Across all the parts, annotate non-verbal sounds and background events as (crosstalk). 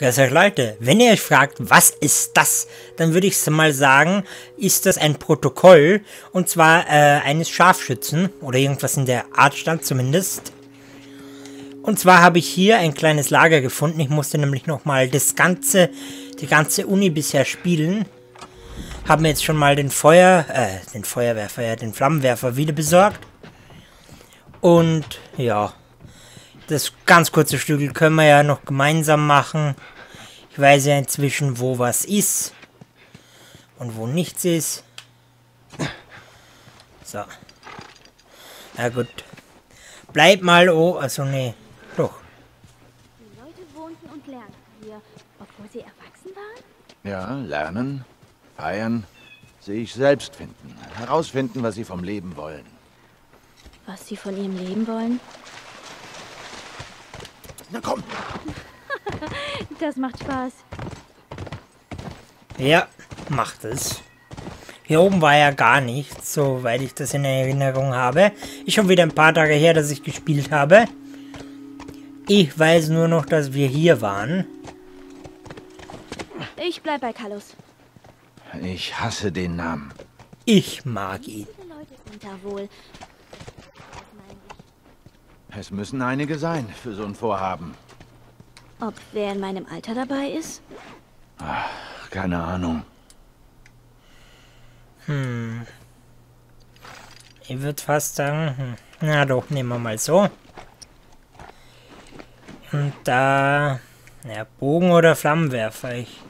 Also Leute, wenn ihr euch fragt, was ist das, dann würde ich mal sagen, ist das ein Protokoll, und zwar äh, eines Scharfschützen, oder irgendwas in der Art stand zumindest. Und zwar habe ich hier ein kleines Lager gefunden, ich musste nämlich nochmal das ganze, die ganze Uni bisher spielen. Habe mir jetzt schon mal den Feuer, äh, den Feuerwerfer, ja, den Flammenwerfer wieder besorgt. Und, ja, das ganz kurze Stück können wir ja noch gemeinsam machen. Ich weiß ja inzwischen, wo was ist. Und wo nichts ist. So. Na gut. Bleib mal, oh, also nee, doch. Die Leute wohnten und lernten hier, obwohl sie erwachsen waren? Ja, lernen, feiern, sich selbst finden, herausfinden, was sie vom Leben wollen. Was sie von ihrem Leben wollen? Na komm! (laughs) Das macht Spaß. Ja, macht es. Hier oben war ja gar nichts, soweit ich das in Erinnerung habe. Ist schon wieder ein paar Tage her, dass ich gespielt habe. Ich weiß nur noch, dass wir hier waren. Ich bleib bei Carlos. Ich hasse den Namen. Ich mag ihn. Viele Leute sind da wohl. Es müssen einige sein für so ein Vorhaben. Ob wer in meinem Alter dabei ist? Keine Ahnung. Ich würde fast sagen, hm, na doch, nehmen wir mal so. Und da, ja, Bogen oder Flammenwerfer. Ich,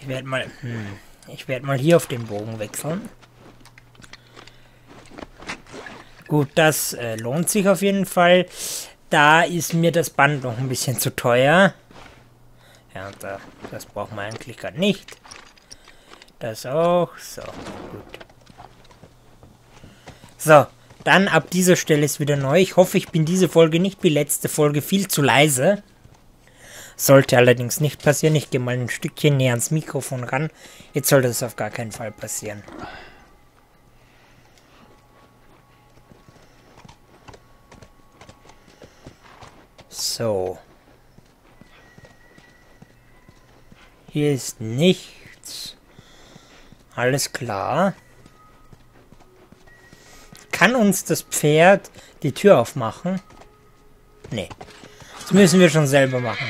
ich werde mal, hm, ich werde mal hier auf den Bogen wechseln. Gut, das äh, lohnt sich auf jeden Fall. Da ist mir das Band noch ein bisschen zu teuer. Ja, da, das brauchen wir eigentlich gerade nicht. Das auch. So, gut. So, dann ab dieser Stelle ist wieder neu. Ich hoffe, ich bin diese Folge nicht wie letzte Folge viel zu leise. Sollte allerdings nicht passieren. Ich gehe mal ein Stückchen näher ans Mikrofon ran. Jetzt sollte das auf gar keinen Fall passieren. So. Hier ist nichts. Alles klar. Kann uns das Pferd die Tür aufmachen? Nee. Das müssen wir schon selber machen.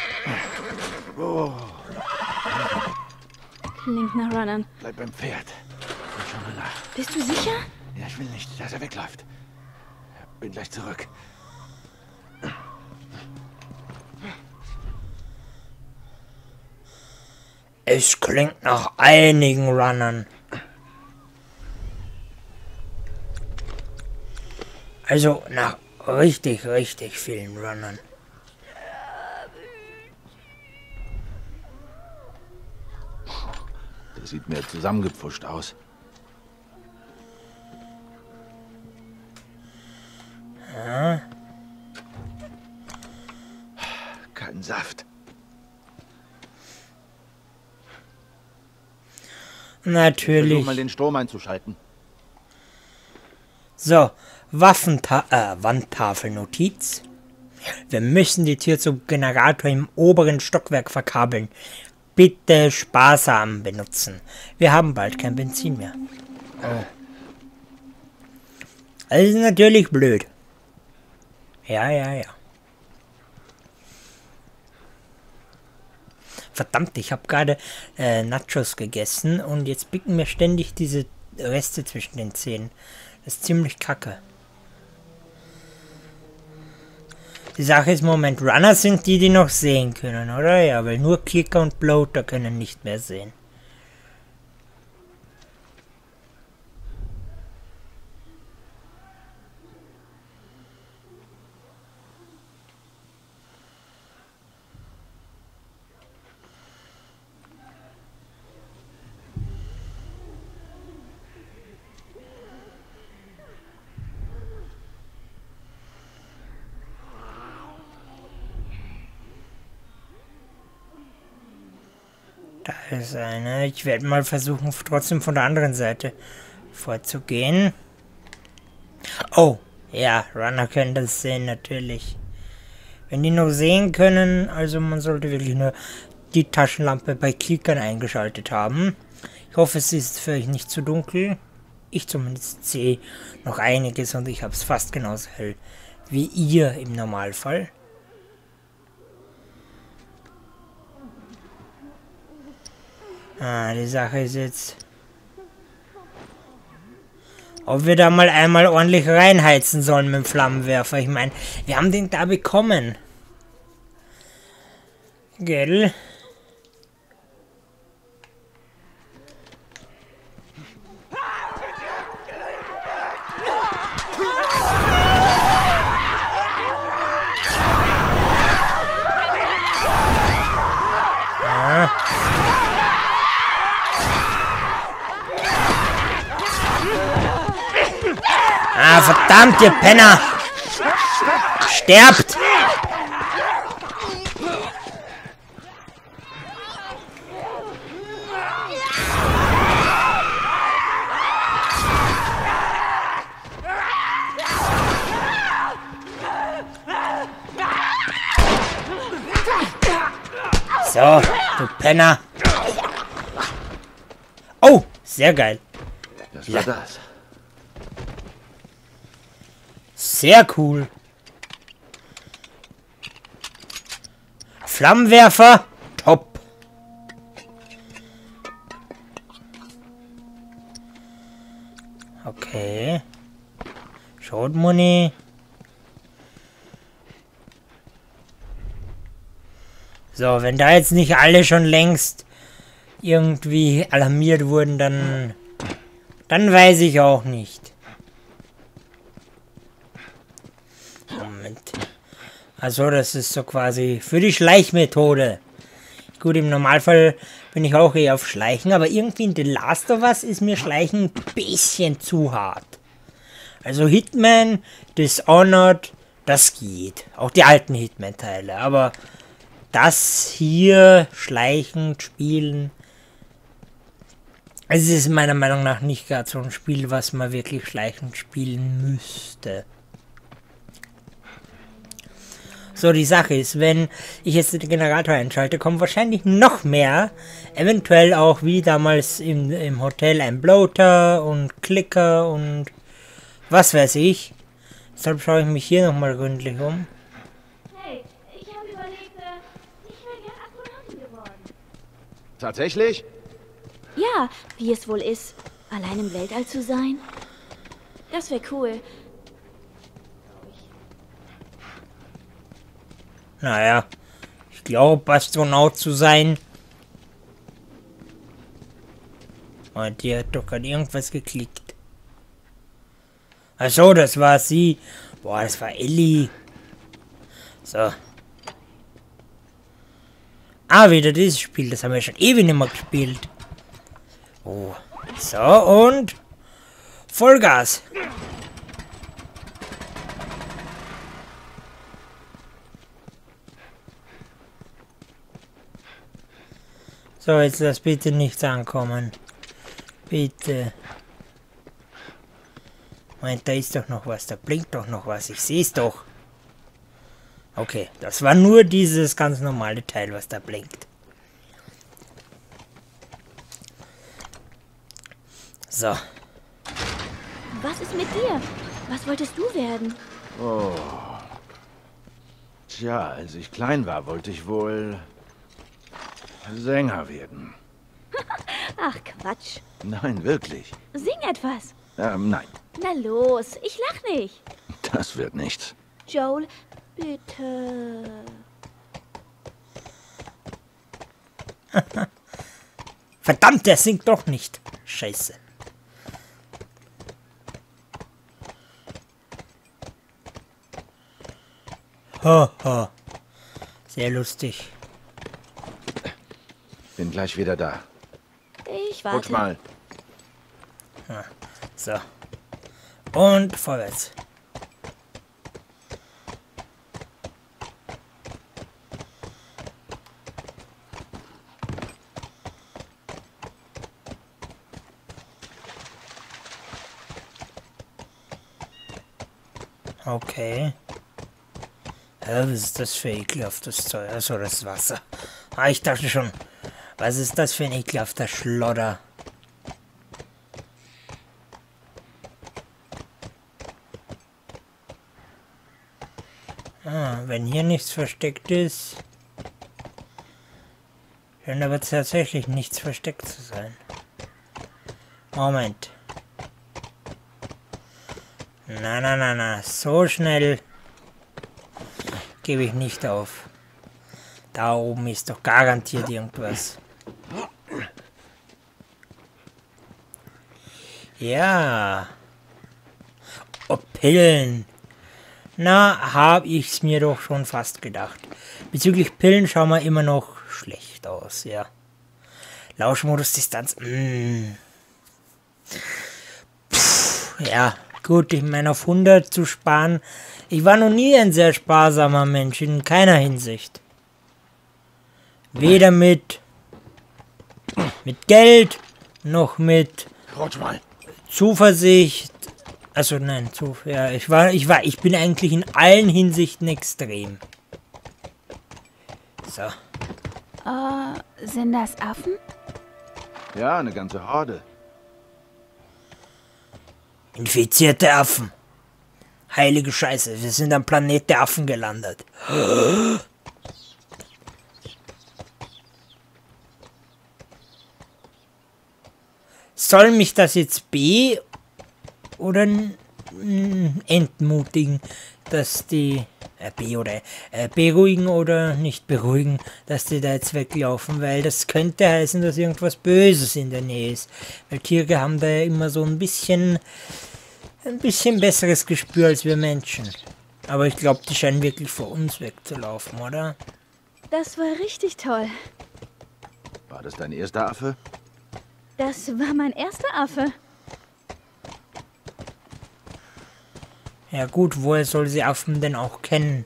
Klingt nach Runnern. Bleib beim Pferd. Ich schau mal nach. Bist du sicher? Ja, ich will nicht, dass er wegläuft. Bin gleich zurück. Es klingt nach einigen Runnern. Also nach richtig, richtig vielen Runnern. Der sieht mir zusammengepfuscht aus. Versuch Natürlich. mal den Strom einzuschalten. So, Waffenta äh, Wandtafelnotiz. Wir müssen die Tür zum Generator im oberen Stockwerk verkabeln. Bitte sparsam benutzen. Wir haben bald kein Benzin mehr. Das ist natürlich blöd. Ja, ja, ja. Verdammt, ich habe gerade äh, Nachos gegessen und jetzt bicken mir ständig diese Reste zwischen den Zähnen. Das ist ziemlich kacke. Die Sache ist, Moment, Runner sind die, die noch sehen können, oder? Ja, weil nur Kicker und Bloater können nicht mehr sehen. Da ist eine. Ich werde mal versuchen, trotzdem von der anderen Seite vorzugehen. Oh, ja, Runner können das sehen, natürlich. Wenn die noch sehen können, also man sollte wirklich nur die Taschenlampe bei Klickern eingeschaltet haben. Ich hoffe, es ist für euch nicht zu dunkel. Ich zumindest sehe noch einiges und ich habe es fast genauso hell wie ihr im Normalfall. Ah, die Sache ist jetzt, ob wir da mal einmal ordentlich reinheizen sollen mit dem Flammenwerfer. Ich meine, wir haben den da bekommen. Gell? Ah, verdammt, ihr Penner! Sterbt! So, du Penner. Oh, sehr geil. Das war das. Sehr cool. Flammenwerfer, top. Okay. Schrotmuni. So, wenn da jetzt nicht alle schon längst irgendwie alarmiert wurden, dann... Dann weiß ich auch nicht. Moment. Also das ist so quasi für die Schleichmethode. Gut, im Normalfall bin ich auch eher auf Schleichen, aber irgendwie in The Last of Us ist mir Schleichen ein bisschen zu hart. Also Hitman, Dishonored, das geht. Auch die alten Hitman-Teile, aber das hier, Schleichen, Spielen, es ist meiner Meinung nach nicht gerade so ein Spiel, was man wirklich schleichend spielen müsste. So, die Sache ist, wenn ich jetzt den Generator einschalte, kommen wahrscheinlich noch mehr. Eventuell auch wie damals im, im Hotel ein Bloater und Klicker und was weiß ich. Deshalb schaue ich mich hier nochmal gründlich um. Hey, ich habe überlegt, äh, ich wäre gern Astronautin geworden. Tatsächlich? Ja, wie es wohl ist, allein im Weltall zu sein. Das wäre cool. Naja, ich glaube, Astronaut zu sein. Und die hat doch gerade irgendwas geklickt. Ach so, das war sie. Boah, das war Ellie. So. Ah, wieder dieses Spiel. Das haben wir schon ewig nicht mehr gespielt. Oh. So, und... Vollgas. So, jetzt lass bitte nichts ankommen. Bitte. Moment, da ist doch noch was. Da blinkt doch noch was. Ich sehe es doch. Okay, das war nur dieses ganz normale Teil, was da blinkt. So. Was ist mit dir? Was wolltest du werden? Oh. Tja, als ich klein war, wollte ich wohl Sänger werden. Ach, Quatsch. Nein, wirklich. Sing etwas. Ähm, nein, Na los, ich lach nicht. das wird nichts. Joel, bitte. (laughs) Verdammt, der singt doch nicht. Scheiße. Ho, ho. Sehr lustig. Bin gleich wieder da. Ich warte. mal. So. Und vorwärts. Okay. Hä, was ist das für ekelhaftes Zeug? Achso, das Wasser. Ah, ich dachte schon, was ist das für ein ekelhafter Schlodder? Ah, wenn hier nichts versteckt ist, scheint aber tatsächlich nichts versteckt zu sein. Moment. Na, na, na, na, so schnell gebe ich nicht auf. Da oben ist doch garantiert irgendwas. Ja. Oh, Pillen. Na, hab ich's mir doch schon fast gedacht. Bezüglich Pillen schauen wir immer noch schlecht aus, ja. Lauschmodus Distanz. Mm. Ja, gut, ich meine auf 100 zu sparen. Ich war noch nie ein sehr sparsamer Mensch, in keiner Hinsicht. Weder mit, mit Geld, noch mit Zuversicht, also nein, zu, ja, ich war, ich war, ich bin eigentlich in allen Hinsichten extrem. So. Uh, sind das Affen? Ja, eine ganze Horde. Infizierte Affen. Heilige Scheiße, wir sind am Planet der Affen gelandet. (gasps) Soll mich das jetzt B oder entmutigen, dass die äh, B oder äh, beruhigen oder nicht beruhigen, dass die da jetzt weglaufen, weil das könnte heißen, dass irgendwas Böses in der Nähe ist. Weil Tiere haben da ja immer so ein bisschen ein bisschen besseres Gespür als wir Menschen. Aber ich glaube, die scheinen wirklich vor uns wegzulaufen, oder? Das war richtig toll. War das dein erster Affe? Das war mein erster Affe. Ja gut, woher soll sie Affen denn auch kennen?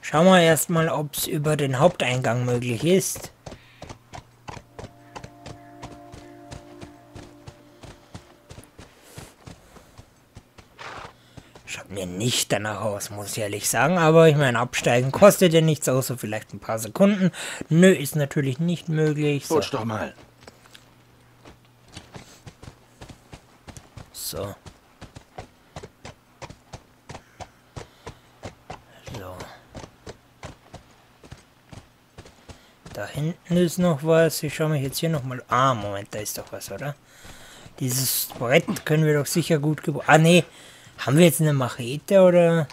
Schauen wir erstmal, ob es über den Haupteingang möglich ist. Schaut mir nicht danach aus, muss ich ehrlich sagen. Aber ich meine, absteigen kostet ja nichts, außer vielleicht ein paar Sekunden. Nö, ist natürlich nicht möglich. So. Putsch doch mal. So. Da hinten ist noch was. Ich schaue mich jetzt hier nochmal... Ah, Moment, da ist doch was, oder? Dieses Brett können wir doch sicher gut gebrauchen. Ah, nee. Haben wir jetzt eine Machete, oder...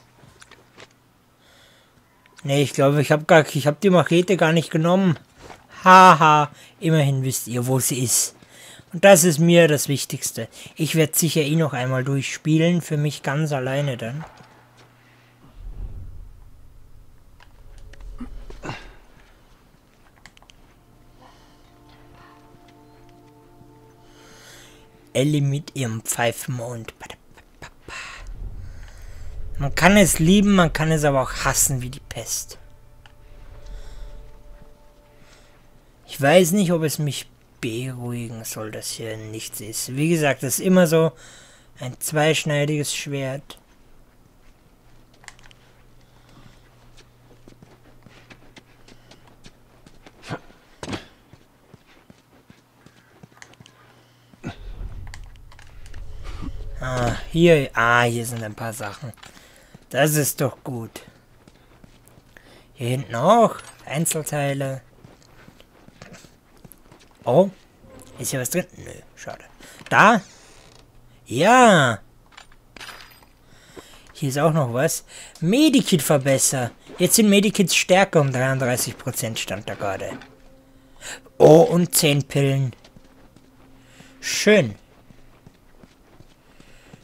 Nee, ich glaube, ich habe gar, ich habe die Machete gar nicht genommen. Haha, immerhin wisst ihr, wo sie ist. Und das ist mir das Wichtigste. Ich werde sicher eh noch einmal durchspielen, für mich ganz alleine dann. Ellie mit ihrem Pfeifenmond. Man kann es lieben, man kann es aber auch hassen wie die Pest. Ich weiß nicht, ob es mich beruhigen soll, dass hier nichts ist. Wie gesagt, das ist immer so ein zweischneidiges Schwert. Ah, hier, ah, hier sind ein paar Sachen. Das ist doch gut. Hier hinten auch. Einzelteile. Oh. Ist hier was drin? Nö, schade. Da? Ja. Hier ist auch noch was. Medikit verbessern. Jetzt sind Medikits stärker um 33% stand da gerade. Oh, und 10 Pillen. Schön.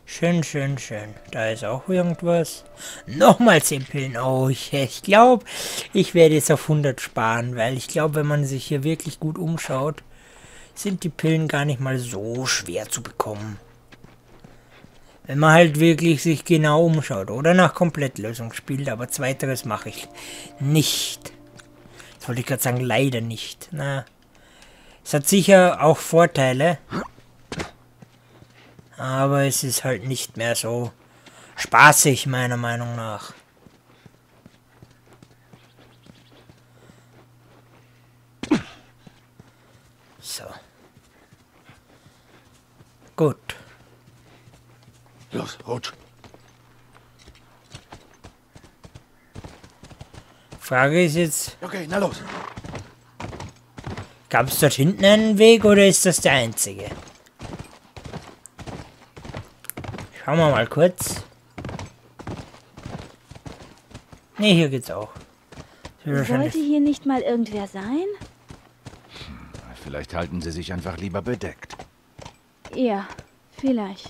Schön, schön, schön. Da ist auch irgendwas. Nochmal 10 Pillen. Oh, ich, ich glaube, ich werde jetzt auf 100 sparen, weil ich glaube, wenn man sich hier wirklich gut umschaut, sind die Pillen gar nicht mal so schwer zu bekommen. Wenn man halt wirklich sich genau umschaut oder nach Komplettlösung spielt, aber zweiteres mache ich nicht. Das wollte ich gerade sagen, leider nicht. Na, es hat sicher auch Vorteile. Aber es ist halt nicht mehr so spaßig, meiner Meinung nach. So. Gut. Los, rutsch. Frage ist jetzt... Okay, na los. Gab es dort hinten einen Weg oder ist das der einzige? Schauen wir mal kurz. Ne, hier geht's auch. Sollte hier nicht mal irgendwer sein? Vielleicht halten sie sich einfach lieber bedeckt. Ja, vielleicht.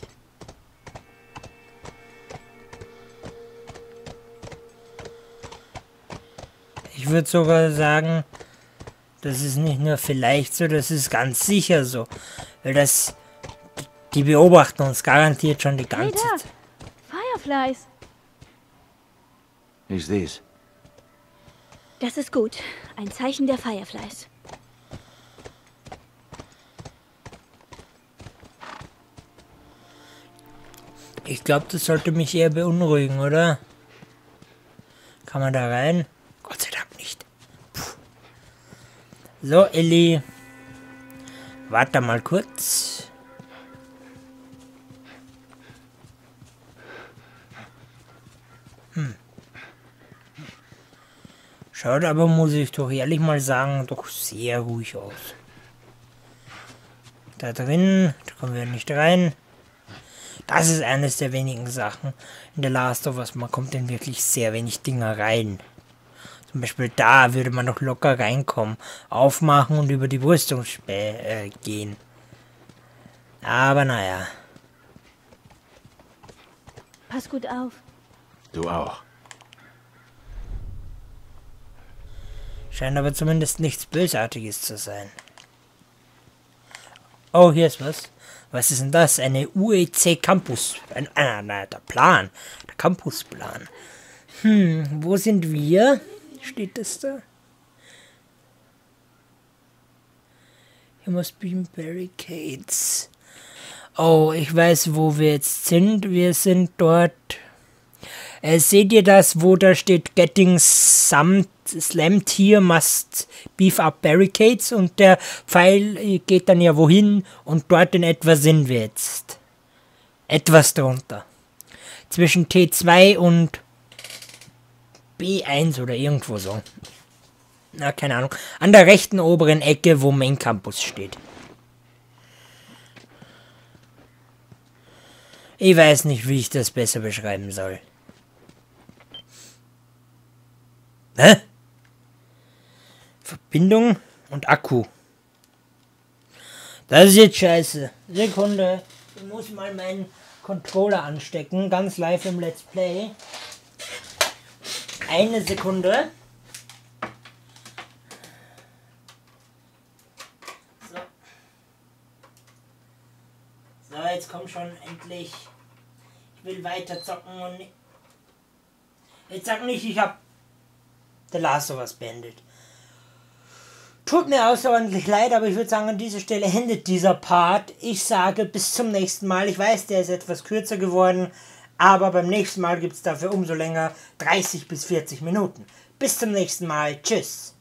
Ich würde sogar sagen, das ist nicht nur vielleicht so, das ist ganz sicher so. Weil das, die beobachten uns garantiert schon die Hey ganze da! Zeit. Fireflies! Ich seh's. Das ist gut. Ein Zeichen der Fireflies. Ich glaube, das sollte mich eher beunruhigen, oder? Kann man da rein? Gott sei Dank nicht. Puh. So, Elli. Warte mal kurz. Hm. Schaut aber, muss ich doch ehrlich mal sagen, doch sehr ruhig aus. Da drin, da kommen wir nicht rein. Das ist eines der wenigen Sachen in der Last of Us. Man kommt in wirklich sehr wenig Dinger rein. Zum Beispiel da würde man noch locker reinkommen, aufmachen und über die Brüstung äh, gehen. Aber naja. Pass gut auf. Du auch. Scheint aber zumindest nichts Bösartiges zu sein. Oh, hier ist was. Was ist denn das? Eine UEC Campus. Ein, ah, na, der Plan. Der Campusplan. Hm, wo sind wir? Steht das da? Here must be barricades. Oh, ich weiß, wo wir jetzt sind. Wir sind dort. Äh, seht ihr das, wo da steht Getting slammed here must beef up barricades und der Pfeil äh, geht dann ja wohin und dort in etwa sind wir jetzt. Etwas drunter. Zwischen T2 und B1 oder irgendwo so. Na, keine Ahnung. An der rechten oberen Ecke, wo Main Campus steht. Ich weiß nicht, wie ich das besser beschreiben soll. Hä? Verbindung und Akku. Das ist jetzt scheiße. Sekunde. Ich muss mal meinen Controller anstecken. Ganz live im Let's Play. Eine Sekunde. So. So, jetzt komm schon endlich. Ich will weiter zocken und. Jetzt sag nicht, ich hab The Last of Us beendet. Tut mir außerordentlich leid, aber ich würde sagen, an dieser Stelle endet dieser Part. Ich sage bis zum nächsten Mal. Ich weiß, der ist etwas kürzer geworden, aber beim nächsten Mal gibt es dafür umso länger 30 bis 40 Minuten. Bis zum nächsten Mal. Tschüss.